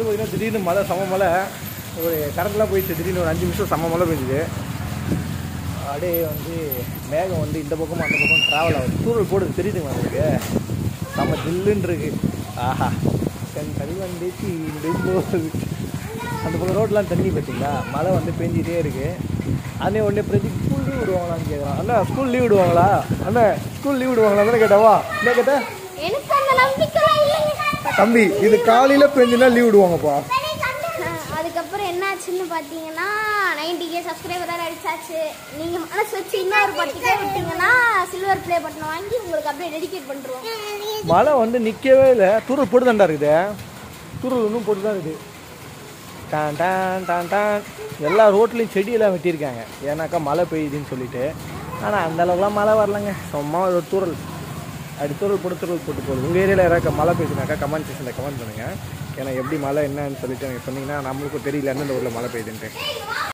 வந்து பார்த்தீங்கன்னா திடீர்னு மழை சம மழை ஒரு கரண்ட்லாம் போயிடுச்சு. திடீர்னு ஒரு அஞ்சு நிமிஷம் சம மழை பெஞ்சுது. அப்படியே வந்து மேகம் வந்து இந்த பக்கமும் அந்த பக்கம் ட்ராவல் ஆகுது. தூரல் போடுது. தெரியுதுங்க உங்களுக்கு? நம்ம ஜில்லுன்னு இருக்கு. ஆஹா. தன் கல் வண்டி அந்த பக்கம் ரோட்லாம் தண்ணி பார்த்தீங்களா? மழை வந்து பெஞ்சிட்டே இருக்குது அண்ணே உடனே பிரதி ஸ்கூல் லீவ் விடுவாங்களான்னு கேட்குறான் அண்ணா ஸ்கூல் லீவ் விடுவாங்களா? அண்ணா ஸ்கூல் லீவ் விடுவாங்களா தானே கேட்டாவா என்ன கேட்ட எனக்கு அந்த நம்பிக்கைலாம் இல்லைங்க தம்பி இது காலையில் பெஞ்சுனா லீவ் விடுவாங்கப்பா. அதுக்கப்புறம் என்னாச்சுன்னு பார்த்தீங்கன்னா நைன்டி கே சப்ஸ்கிரைபர் தான் அடிச்சாச்சு. நீங்கள் மனசு வச்சு இன்னொரு பத்து கே விட்டீங்கன்னா சில்வர் ப்ளே பட்டன் வாங்கி உங்களுக்கு அப்படியே டெடிகேட் பண்ணிருவோம் மழை வந்து நிற்கவே இல்லை. தூரல் போட்டு தாண்டா இருக்குது. தூரல் இன்னும் போட்டு தான் இருக்குது. டான் டான் டான் டான். எல்லா ரோட்லேயும் செடியெல்லாம் வெட்டியிருக்காங்க. ஏன்னாக்கா மழை பெய்யுதுன்னு சொல்லிட்டு. ஆனால் அந்த அளவுக்குலாம் மழை வரலங்க. சும்மா ஒரு தூரல் அடுத்த ஒரு போட்டு போட்டு போகுது உங்கள் ஏரியாவில் யாராக்கா மழை பெய்யுதுனாக்கா கமெண்ட் செக்ஷனில் கமெண்ட் பண்ணுங்கள் ஏன்னா எப்படி மழை என்னன்னு சொல்லிட்டு எனக்கு சொன்னீங்கன்னா நம்மளுக்கும் தெரியல எந்தெந்த ஊரில் மழை பெய்யுதுன்ட்டு.